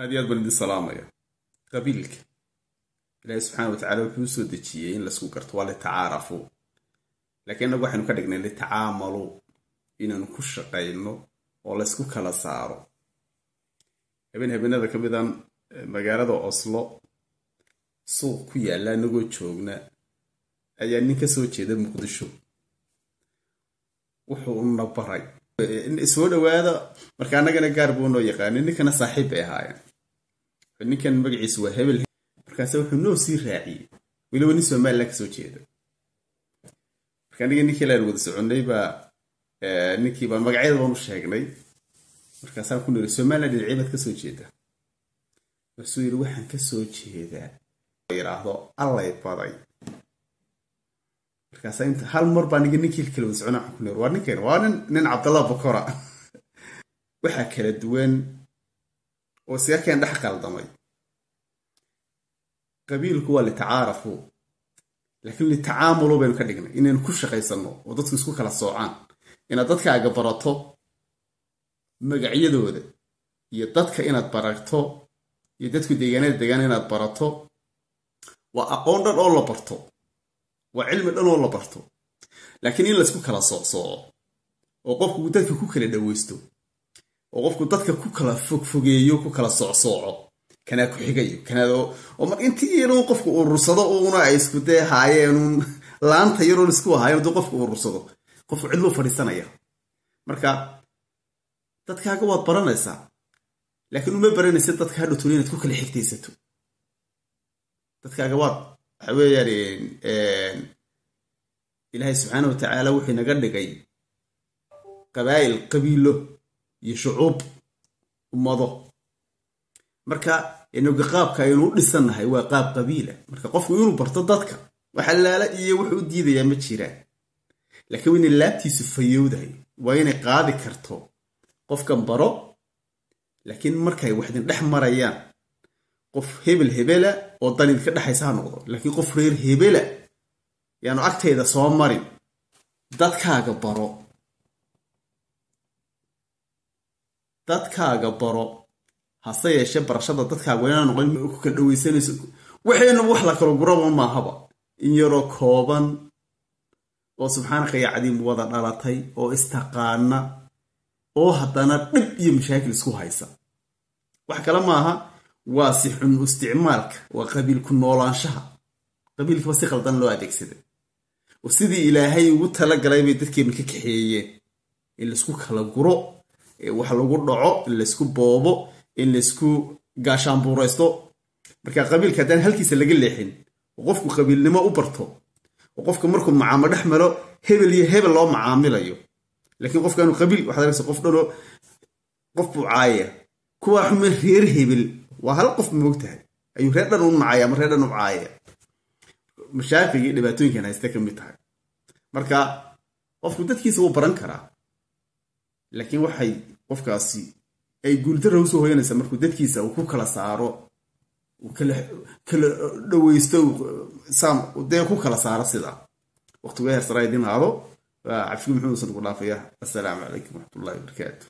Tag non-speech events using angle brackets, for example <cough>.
aad iyo aad baan idin salaamaya. Qabiilka. Ilaahay subxaana watacaala wuxuu u soo dejiyey in la isku garto waa litacaarafu laakiin innagu waxaynu ka dhignay litacaamalu inaanu ku shaqayno oo laysku kala saaro. Habeen habeenada ka midan magaalada oslo suuq ku yaalla inagoo joogna ayaa nin ka soo jeeda muqdisho. Wuxuu na baray soo dhawaada marka annagana gaar buu noo yaqaanay ninkana saaxiib bay ahaayeen ninkan magaciisu waa hebel. Markaase wuxuu noo sii raaciyey. Weliba nin somalilan ka soo jeeda marka aniga ninkii laan wada soconnay baa ninkii baa magacyada baan u sheegnay. Markaasaan ku niri somalilan dhinacii baad ka soo jeeda. Markaasuu yidhi waxaan ka soo jeedaa. Yidhaahdo allay baday. Markaasa inta hal mar baa niga ninkii kala wada socona waxaan ku niri waa ninkan waa nin cabdallah bokora. <laughs> Waxaa kala duwan oo keen dhex qaldamay qabiilku waa litacaarafu. Laakiin litacaamulu baynu ka dhignay. Inaynu ku shaqaysanno oo dadku isku kala soocaan. Inaad dadkaaga barato magacyadooda iyo dadka inaad baragto iyo dadku deegaanada degaan inaad barato waa aqoon dhan oo la barto. Waa cilmi dhan oo la barto. Laakiin in laysku kala soocsooco oo qofku dadka ku kala dhaweysto oo qofku dadka ku kala fogfogeeyo ku kala socsooco kanaa ku xigayo kanaaoo mar intii yaroon qofku urursado uuna ay isku dee haayeenuun laanta yaroon isku ahaayeen hadduu qofku urursado qofku cidluu fadhiisanaya. Marka dadkaaga waad baranaysaa. Laakiin uma baranaysa dadka hadhowtoola inaad ku kala xigtaysato. Dadkaaga waad waxa weeyaan ilaahay subxaana watacaala wuxuu inaga dhigay qabaa'il qabiilo iyo shucuub ummado marka inaga qaabka aynu u dhisannahay waa qaab qabiila. Marka qofku inuu barto dadka waxa laala iyo wuxuu u diidayaa ma jiraan laakiin inay laabtiisu fayowdahay waa inay qaadi karto. Qofkan baro laakiin markay waxdin dhex marayaan qof hebel hebela oo danid ka dhexaysa ha noqdo. Laakiin qof reer hebela yaanu agtayda soo marin dadkaaga baro dadkaaga baro hase yeeshee barashada dadkaaga waa inaa noqon ku kala dhaweysanayso waxaynu wax la kalo guraba maahaba in yaroo kooban oo subxaanaka ya cadiim wada dhalatay oo istaqaana oo haddana dhib iyo mashaakil isku haysa. Wax kale maaha waa si xun isticmaalka waa qabiilku noolaanshaha. Qabiilkaba si qaldan loo adeegsaday oo sidii ilaahay ugu talagalay bay dadkeenu ka kaxeeyeen. In laysku kala guro wax lagu dhaco in laysku boobo in laysku gaashaanbuuraysto marka qabiilka haddaan halkiisa laga leexin oo qofku qabiilnimo u barto oo qofka markuu macaamo dhex maro hebel iyo hebel loo macaamilayo. Laakiin qofkaanu qabiil waxaad arkaysa qof dhanoo qof buu kuwaa xume reer hebel waa hal qof moogtahay ayuu reer dhan u nacaya ama reer dhan u caaya dhibaatooyinkan haysta ka mid tahay. Marka qofku dadkiisa wuu baran karaa laakiin waxay qofkaasi ay guuldarra u soo hoyanaysaa markuu dadkiisa uu ku kala saaro kala dhaweysto saam dee ku kala saaro sidaa waqtigu heersaraa idin haado cabshigi muxuusan ku dhaafaya assalaamu calaykum waraxmatullahi wabarakaatu